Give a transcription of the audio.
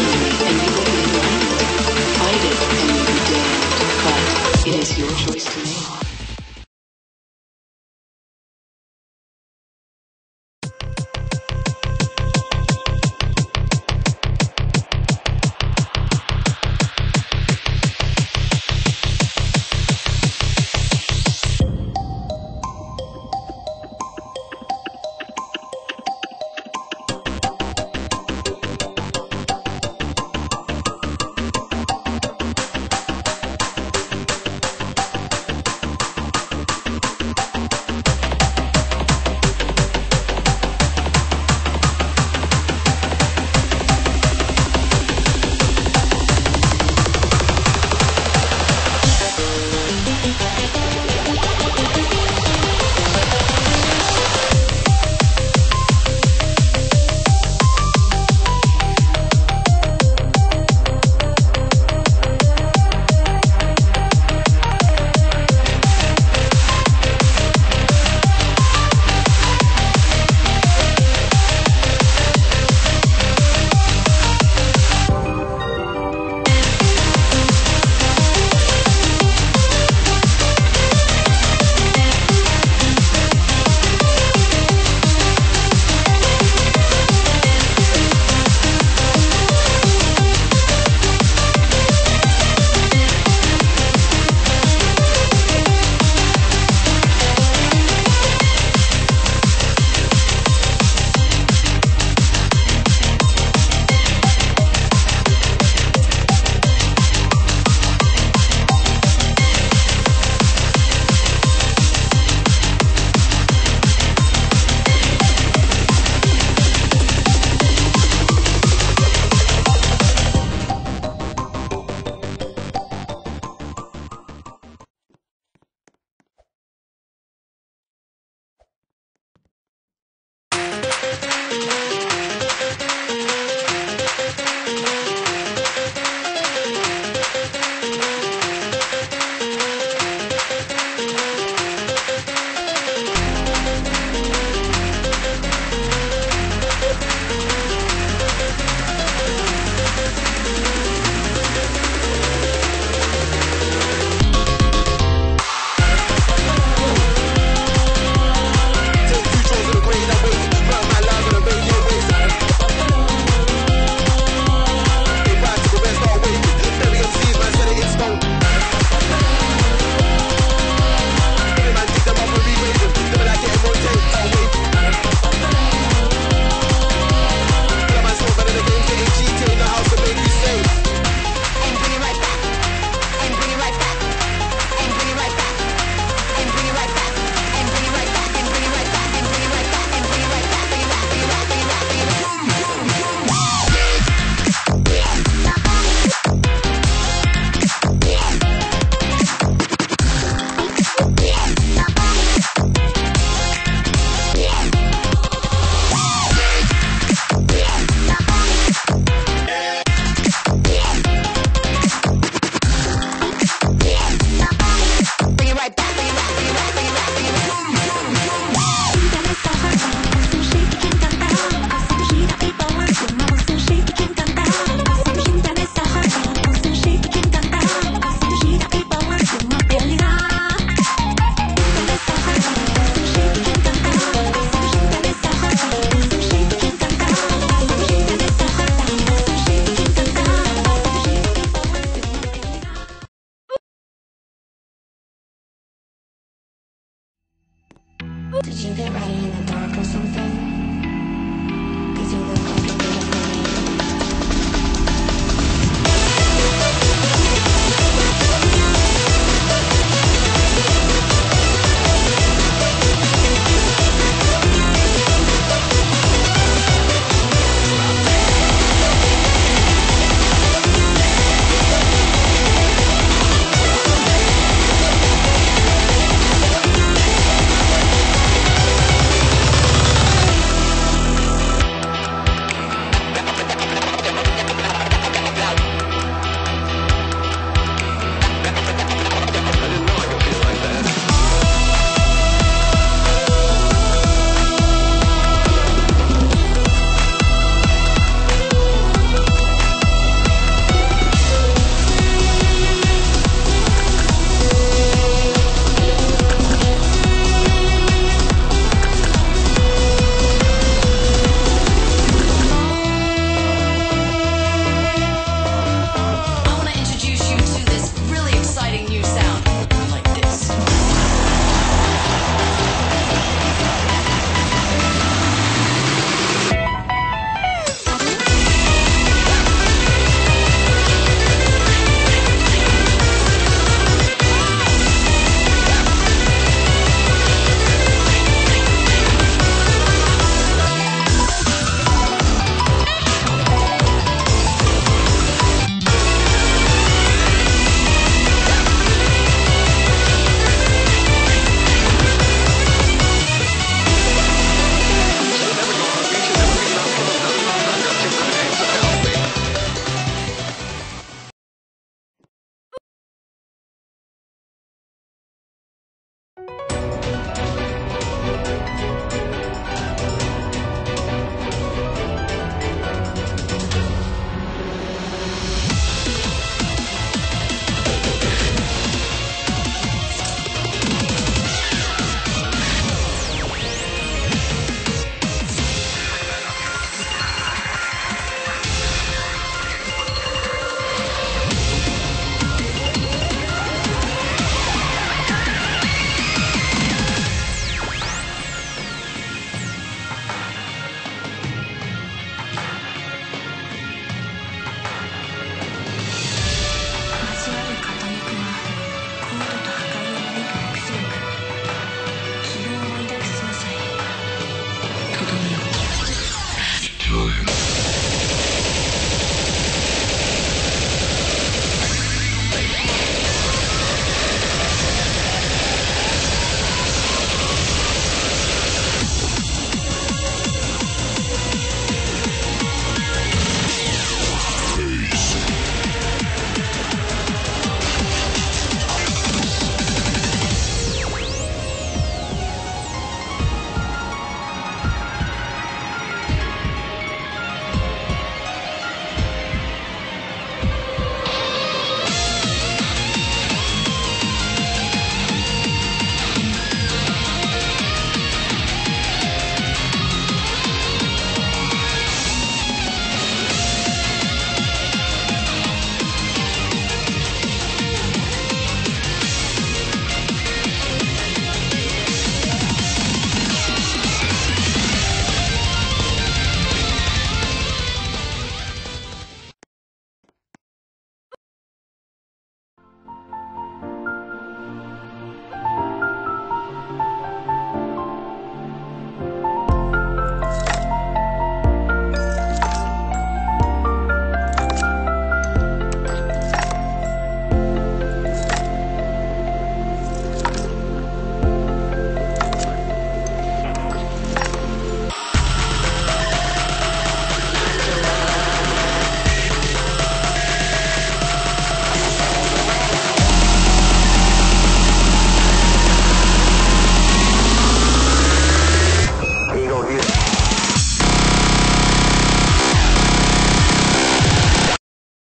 you.